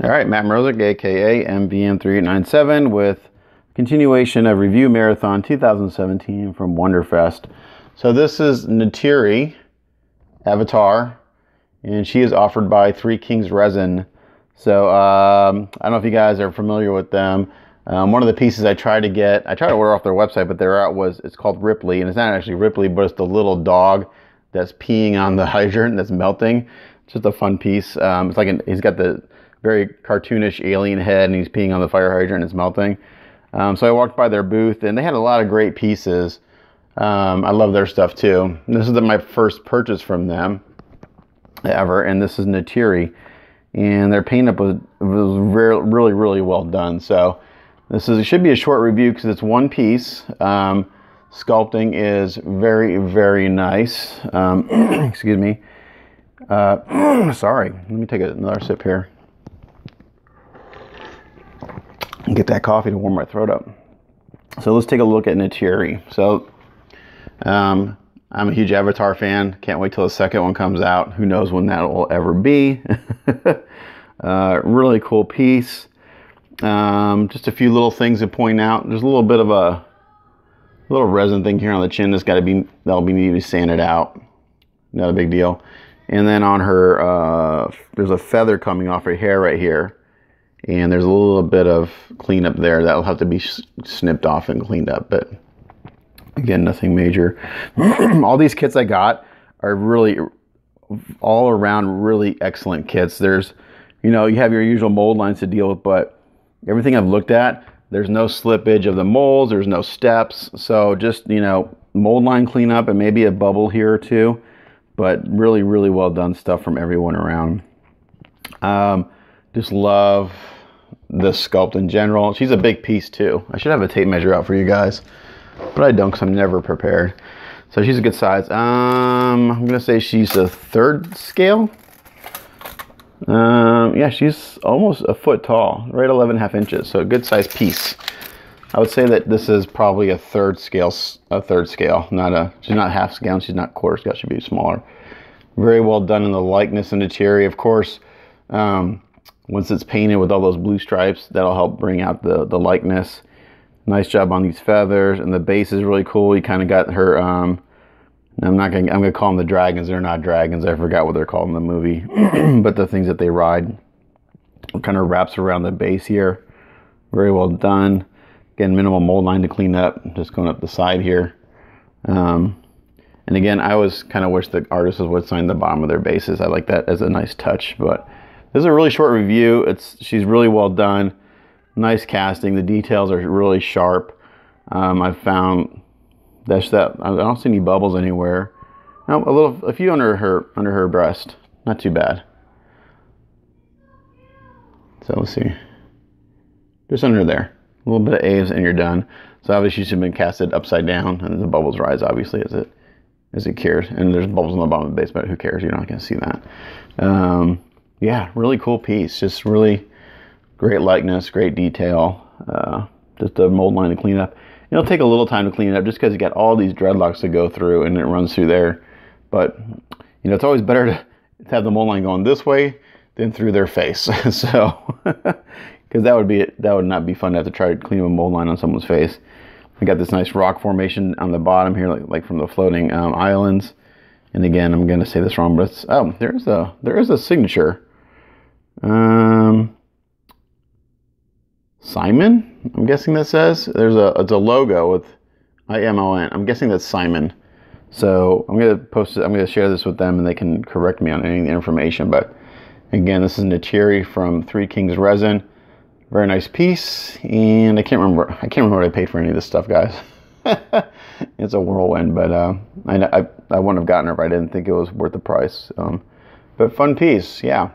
All right, Matt Mrozek, aka MVM3897, with continuation of Review Marathon 2017 from Wonderfest. So this is Neytiri Avatar, and she is offered by Three Kings Resin. So um, I don't know if you guys are familiar with them. Um, one of the pieces I tried to get, I tried to order off their website, but their out was it's called Ripley, and it's not actually Ripley, but it's the little dog that's peeing on the hydrant that's melting. It's just a fun piece. Um, it's like an, he's got the very cartoonish alien head, and he's peeing on the fire hydrant and it's melting. Um, so I walked by their booth, and they had a lot of great pieces. Um, I love their stuff too. This is the, my first purchase from them ever, and this is Neytiri, and their paint up was, was re- really, really well done. So this is it should be a short review because it's one piece. Um, sculpting is very, very nice. Um, excuse me. Uh, sorry, let me take another sip here and get that coffee to warm my throat up. So let's take a look at Neytiri. So um, I'm a huge Avatar fan. Can't wait till the second one comes out. Who knows when that will ever be. uh, really cool piece. Um, just a few little things to point out. There's a little bit of a little resin thing here on the chin that's got to be that'll be needed to sand it out. Not a big deal. And then on her, uh, there's a feather coming off her hair right here, and there's a little bit of cleanup there that'll have to be snipped off and cleaned up. But again, nothing major. all these kits I got are really all around really excellent kits. There's, you know, you have your usual mold lines to deal with, but everything I've looked at, there's no slippage of the molds, there's no steps. So just, you know, mold line cleanup and maybe a bubble here or two, but really, really well done stuff from everyone around. Um, just love the sculpt in general. She's a big piece too. I should have a tape measure out for you guys, but I don't because I'm never prepared. So she's a good size. Um, I'm gonna say she's a third scale. Um, yeah, she's almost a foot tall, right 11 and a half inches. So a good size piece. I would say that this is probably a third scale, a third scale, not a, she's not half scale, she's not quarter scale, should be smaller. Very well done in the likeness and the cherry. Of course, um, once it's painted with all those blue stripes, that'll help bring out the, the likeness. Nice job on these feathers, and the base is really cool. You kind of got her, um, I'm not gonna. I'm gonna call them the dragons. They're not dragons. I forgot what they're called in the movie, but the things that they ride kind of wraps around the base here. Very well done. Again, minimal mold line to clean up. Just going up the side here. Um, and again, I always kind of wish the artists would sign the bottom of their bases. I like that as a nice touch. But this is a really short review. It's she's really well done. Nice casting. The details are really sharp. Um, I've found that's that. I don't see any bubbles anywhere. No, a little, a few under her under her breast. Not too bad. So let's see. Just under there. A little bit of Aves and you're done. So obviously she's been casted upside down and the bubbles rise obviously as it as it cures. And there's bubbles on the bottom of the base, but who cares? You're not gonna see that. Um, yeah, really cool piece. Just really great likeness, great detail. Uh, just a mold line to clean up. It'll take a little time to clean it up just because you got all these dreadlocks to go through and it runs through there. But you know, it's always better to, have the mold line going this way than through their face. so, because that would be that would not be fun to have to try to clean a mold line on someone's face. I got this nice rock formation on the bottom here, like, like from the floating um, islands. And again, I'm going to say this wrong, but oh, there's a there is a signature. Um, Simon, I'm guessing that says there's a it's a logo with I M O N. I'm guessing that's Simon. So I'm gonna post it. I'm gonna share this with them, and they can correct me on any information. But again, this is Neytiri from Three Kings Resin. Very nice piece, and I can't remember. I can't remember what I paid for any of this stuff, guys. it's a whirlwind, but uh, I, I I wouldn't have gotten it if I didn't think it was worth the price. Um, but fun piece, yeah.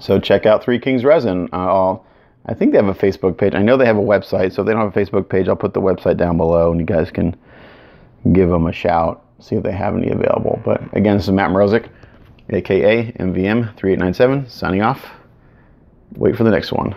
So check out Three Kings Resin. Uh, I'll I think they have a Facebook page. I know they have a website, so if they don't have a Facebook page, I'll put the website down below and you guys can give them a shout, see if they have any available. But again, this is Matt Mrozek, aka MVM3897, signing off. Wait for the next one.